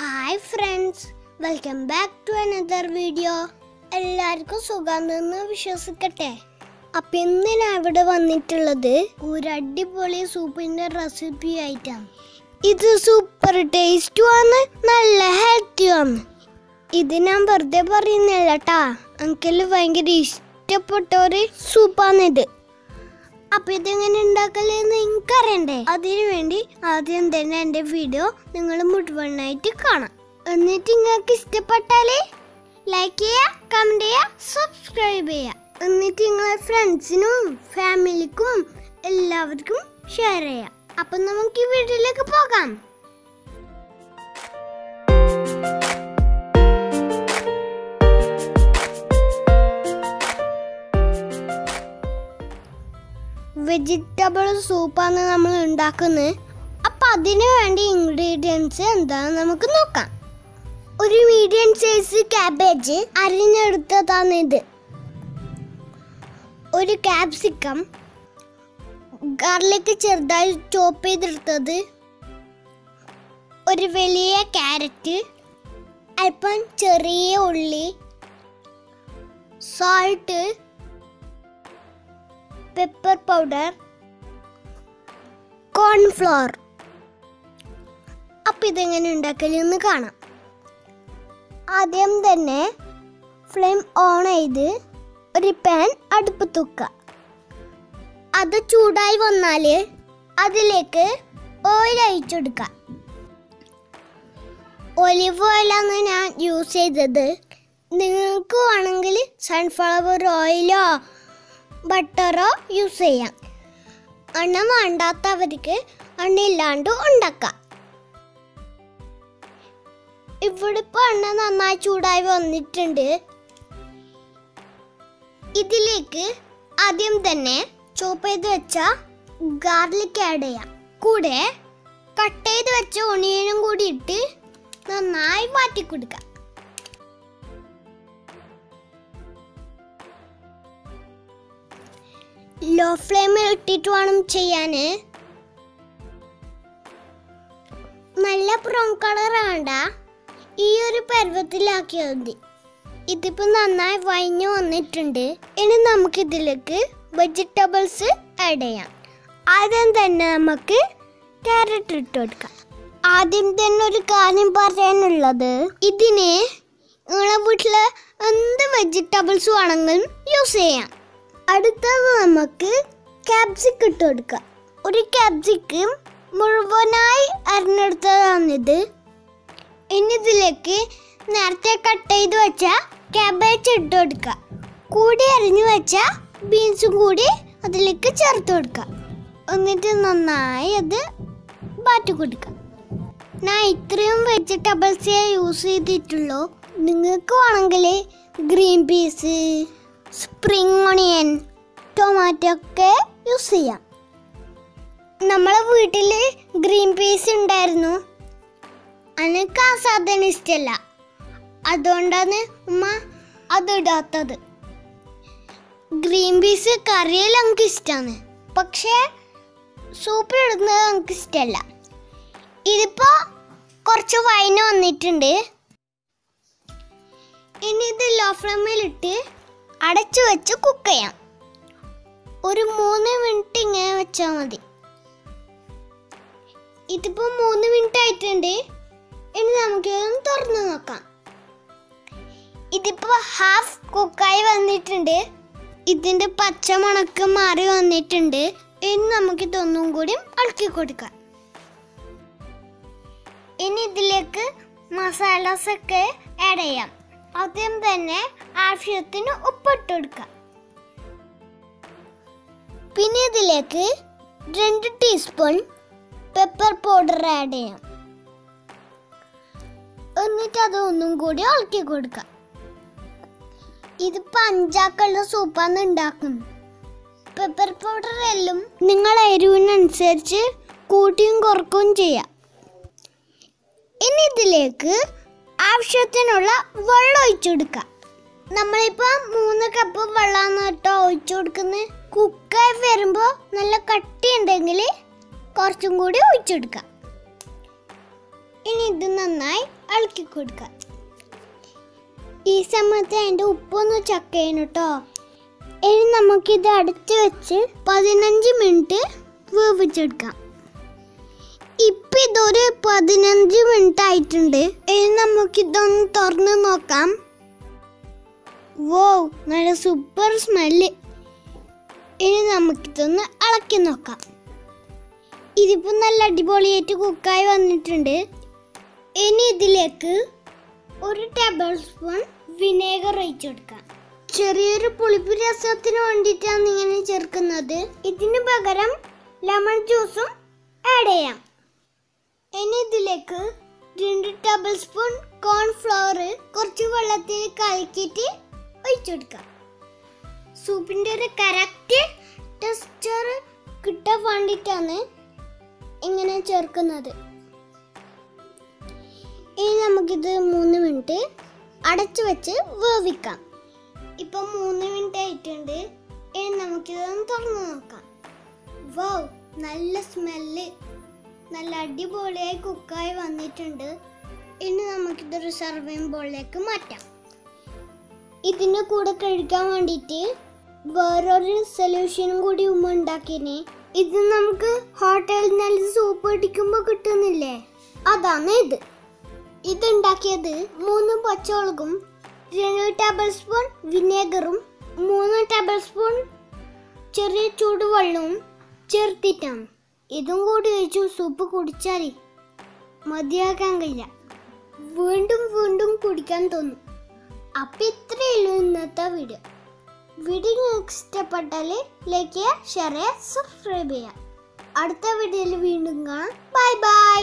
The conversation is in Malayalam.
Hi friends welcome back to another video എല്ലാവർക്കും സുഖാന്തെന്ന് വിശ്വസിക്കട്ടെ. അപ്പൊ ഇന്ന് ഇവിടെ വന്നിട്ടുള്ളത് ഒരു അടിപൊളി സൂപ്പിന്റെ റെസിപ്പി ആയിട്ടാണ് ഇത് സൂപ്പർ ടേസ്റ്റുമാണ് നല്ല ഹെൽത്തിയുമാണ് ഇത് ഞാൻ വെറുതെ പറയുന്നില്ല കേട്ടാ എനിക്കെല്ലാം ഭയങ്കര ഇഷ്ടപ്പെട്ട ഒരു സൂപ്പാണിത് അപ്പൊ ഇതെങ്ങനെ ഉണ്ടാക്കലെന്ന് നിങ്ങൾക്ക് അറിയണ്ടേ അതിനു വേണ്ടി ആദ്യം തന്നെ എന്റെ വീഡിയോ നിങ്ങൾ മുഴുവനായിട്ട് കാണാം. എന്നിട്ട് നിങ്ങൾക്ക് ഇഷ്ടപ്പെട്ടാൽ ലൈക്ക് ചെയ്യുക കമന്റ് ചെയ്യുക സബ്സ്ക്രൈബ് ചെയ്യുക എന്നിട്ട് നിങ്ങളെ ഫ്രണ്ട്സിനും ഫാമിലിക്കും എല്ലാവർക്കും ഷെയർ ചെയ്യാം. അപ്പൊ നമുക്ക് ഈ വീഡിയോയിലേക്ക് പോകാം. വെജിറ്റബിൾ സൂപ്പാണ് നമ്മൾ ഉണ്ടാക്കുന്നത് അപ്പം അതിന് വേണ്ടി ഇൻഗ്രീഡിയൻസ് എന്താണെന്ന് നമുക്ക് നോക്കാം. ഒരു മീഡിയം സൈസ് ക്യാബേജ് അരിഞ്ഞെടുത്തതാണ് ഇത്. ഒരു ക്യാപ്സിക്കം ഗാർലിക് ചെറുതായി ചോപ്പ് ചെയ്തെടുത്തത്. ഒരു വലിയ ക്യാരറ്റ് അല്പം ചെറിയ ഉള്ളി സാൾട്ട് പെപ്പർ പൗഡർ കോൺഫ്ലോർ അപ്പം ഇതെങ്ങനെ ഉണ്ടാക്കലെന്ന് കാണാം. ആദ്യം തന്നെ ഫ്ലെയിം ഓൺ ചെയ്ത് ഒരു പാൻ അടുപ്പ് തൂക്കുക. അത് ചൂടായി വന്നാൽ അതിലേക്ക് ഓയിൽ ഒഴിച്ചെടുക്കുക ഒലിവ് ഓയിലാണ് ഞാൻ യൂസ് ചെയ്തത്. നിങ്ങൾക്ക് വേണമെങ്കിൽ സൺഫ്ലവർ ഓയിലോ ബട്ടറോ യൂസ് ചെയ്യാം. എണ്ണ വേണ്ടാത്തവർക്ക് എണ്ണയില്ലാണ്ട് ഉണ്ടാക്കാം. ഇവിടെ ഇപ്പോൾ എണ്ണ നന്നായി ചൂടായി വന്നിട്ടുണ്ട്. ഇതിലേക്ക് ആദ്യം തന്നെ ചോപ്പ് ചെയ്ത് വെച്ച ഗാർലിക് ആഡ് ചെയ്യാം. കൂടെ കട്ട് ചെയ്ത് വെച്ച ഒണിയനും കൂടി ഇട്ട് നന്നായി മാറ്റി കൊടുക്കാം ലോ ഫ്ലെയിമിൽ ഇട്ടിട്ട് വേണം ചെയ്യാൻ നല്ല ബ്രൗൺ കളർ വേണ്ട ഈ ഒരു പരുവത്തിലാക്കിയാൽ മതി ഇതിപ്പോൾ നന്നായി വഴഞ്ഞു വന്നിട്ടുണ്ട്. ഇനി നമുക്ക് ഇതിലേക്ക് വെജിറ്റബിൾസ് ആഡ് ചെയ്യാം. ആദ്യം തന്നെ നമുക്ക് ക്യാരറ്റ് ഇട്ട് കൊടുക്കാം. ആദ്യം തന്നെ ഒരു കാര്യം പറയാനുള്ളത്. ഇതിന് നിങ്ങളെ വീട്ടിൽ എന്ത് വെജിറ്റബിൾസ് വേണമെങ്കിലും യൂസ് ചെയ്യാം. അടുത്തത് നമുക്ക് ക്യാപ്സിക് ഇട്ട് കൊടുക്കാം. ഒരു ക്യാപ്സിക്ക് മുഴുവനായി അരിഞ്ഞെടുത്തതാണിത്. ഇനി ഇതിലേക്ക് നേരത്തെ കട്ട് ചെയ്ത് വെച്ച ക്യാബേജ് ഇട്ട് കൊടുക്കുക കൂടി അരിഞ്ഞു വെച്ച ബീൻസും കൂടി അതിലേക്ക് ചേർത്ത് കൊടുക്കുക എന്നിട്ട് നന്നായി അത് മാറ്റി കൊടുക്കുക ഞാൻ ഇത്രയും വെജിറ്റബിൾസേ യൂസ് ചെയ്തിട്ടുള്ളൂ. നിങ്ങൾക്ക് വേണമെങ്കിൽ green peas spring onion tomato ഒക്കെ യൂസ് ചെയ്യാം. നമ്മളെ വീട്ടിൽ ഗ്രീൻ പീസ് ഉണ്ടായിരുന്നു. എനിക്ക് ആ സാധനം ഇഷ്ടമല്ല അതുകൊണ്ടാണ് ഉമ്മ അതിടാത്തത് ഗ്രീൻ പീസ് കറിയിൽ എനിക്ക് ഇഷ്ടമാണ് പക്ഷേ സൂപ്പ് ഇടുന്നത് എനിക്ക് ഇഷ്ടമല്ല ഇതിപ്പോൾ കുറച്ച് വൈന വന്നിട്ടുണ്ട്. ഇനി ഇത് ലോ ഫ്ലെയിമിലിട്ട് അടച്ചു വെച്ച് കുക്ക് ചെയ്യാം. ഒരു മൂന്ന് മിനിറ്റ് ഇങ്ങനെ വെച്ചാൽ മതി. ഇതിപ്പോ മൂന്ന് മിനിറ്റ് ആയിട്ടുണ്ട്. ഇനി നമുക്ക് തുറന്നു നോക്കാം. ഇതിപ്പോ ഹാഫ് കുക്കായി വന്നിട്ടുണ്ട്. ഇതിന്റെ പച്ചമുണക്ക് മാറി വന്നിട്ടുണ്ട്. ഇനി നമുക്ക് ഇതൊന്നും കൂടി ഇളക്കി കൊടുക്കാം. ഇനി ഇതിലേക്ക് മസാലസൊക്കെ ആഡ് ചെയ്യാം. ആദ്യം തന്നെ ആവശ്യത്തിന് ഉപ്പിട്ട് കൊടുക്കാം പിന്നെ ഇതിലേക്ക് രണ്ട് ടീസ്പൂൺ പെപ്പർ പൗഡർ ആഡ് ചെയ്യാം. എന്നിട്ട് അത് ഒന്നും കൂടി ഇളക്കി കൊടുക്കാം ഇത് പഞ്ചാക്കളുടെ സൂപ്പാണ് ഉണ്ടാക്കുന്നത്. പെപ്പർ പൗഡർ എല്ലാം നിങ്ങൾ എരിവിനനുസരിച്ച് കൂട്ടിയും കുറക്കുകയും ചെയ്യാം. ഇനി ഇതിലേക്ക് ആവശ്യത്തിനുള്ള വെള്ളം ഒഴിച്ചു കൊടുക്കുക. നമ്മളിപ്പോൾ മൂന്ന് കപ്പ് വെള്ളമാണ് കേട്ടോ ഒഴിച്ചു കൊടുക്കുന്നത്. കുക്കായി വരുമ്പോൾ നല്ല കട്ടി ഉണ്ടെങ്കിൽ കുറച്ചും കൂടി ഒഴിച്ചു കൊടുക്കുക. ഇനി ഇത് നന്നായി ഇളക്കി കൊടുക്കുക. ഈ സമയത്ത് അതിന്റെ ഉപ്പൊന്ന് ചെയ്യണം കേട്ടോ. ഇനി നമുക്കിത് അടുത്ത് വെച്ച് പതിനഞ്ച് മിനിറ്റ് വേവിച്ചെടുക്കാം. ഇപ്പം ഇതൊരു പതിനഞ്ച് മിനിറ്റ് ആയിട്ടുണ്ട് ഇനി നമുക്കിതൊന്ന് തുറന്ന് നോക്കാം. വോ നല്ല സൂപ്പർ സ്മെല്ല്. ഇനി നമുക്കിതൊന്ന് ഇളക്കി നോക്കാം. ഇതിപ്പോൾ നല്ല അടിപൊളിയായിട്ട് കുക്കായി വന്നിട്ടുണ്ട്. ഇനി ഇതിലേക്ക് ഒരു ടേബിൾ സ്പൂൺ വിനേഗർ ഒഴിച്ചു കൊടുക്കാം. ചെറിയൊരു പുളിപ്പ് രസത്തിന് വേണ്ടിയിട്ടാണ് ഇങ്ങനെ ചേർക്കുന്നത്. ഇതിന് പകരം ലെമൺ ജ്യൂസും ആഡ് ചെയ്യാം. ഇനി ഇതിലേക്ക് രണ്ട് ടേബിൾ സ്പൂൺ കോൺഫ്ലവർ കുറച്ച് വെള്ളത്തിൽ കലക്കിയിട്ട് ഒഴിച്ചെടുക്കാം സൂപ്പിന്റെ ഒരു കറക്റ്റ് ടെക്സ്ചർ കിട്ടാൻ വേണ്ടിയിട്ടാണ് ഇങ്ങനെ ചേർക്കുന്നത്. ഇനി നമുക്കിത് മൂന്ന് മിനിറ്റ് അടച്ചു വെച്ച് വേവിക്കാം. ഇപ്പം മൂന്ന് മിനിറ്റ് ആയിട്ടുണ്ട്. ഇനി നമുക്കിതൊന്ന് തുറന്നു നോക്കാം. വൗ നല്ല സ്മെല്ല് നല്ല അടിപൊളിയായി കുക്കായി വന്നിട്ടുണ്ട്. ഇനി നമുക്കിത് റിസർവിംഗ് ബോളിലേക്ക് മാറ്റാം. ഇതിന്റെ കൂടെ കഴിക്കാൻ വേണ്ടിയിട്ട് വേറൊരു സൊല്യൂഷനും കൂടി ഉമ്മ ഉണ്ടാക്കിനെ ഇത് നമുക്ക് ഹോട്ടലിൽ നല്ല സൂപ്പ് അടിക്കുമ്പോൾ കിട്ടുന്നില്ലേ? അതാണ് ഇത്. ഇതുണ്ടാക്കിയത് മൂന്ന് പച്ചമുളകും രണ്ട് ടേബിൾ സ്പൂൺ വിനേഗറും മൂന്ന് ടേബിൾ സ്പൂൺ ചെറിയ ചൂടുവെള്ളവും ചേർത്തിട്ടാണ്. ഇതും കൂടി ഒഴിച്ചു സൂപ്പ് കുടിച്ചാൽ മതിയാക്കാൻ കഴിയില്ല. വീണ്ടും വീണ്ടും കുടിക്കാൻ തോന്നും. അപ്പം ഇത്രയല്ലോ ഇന്നത്തെ വീഡിയോ വീഡിയോ നിങ്ങൾക്ക് ഇഷ്ടപ്പെട്ടാൽ ലൈക്ക് ചെയ്യുക ഷെയർ ചെയ്യുക സബ്സ്ക്രൈബ് ചെയ്യുക. അടുത്ത വീഡിയോയിൽ വീണ്ടും കാണാം. Bye bye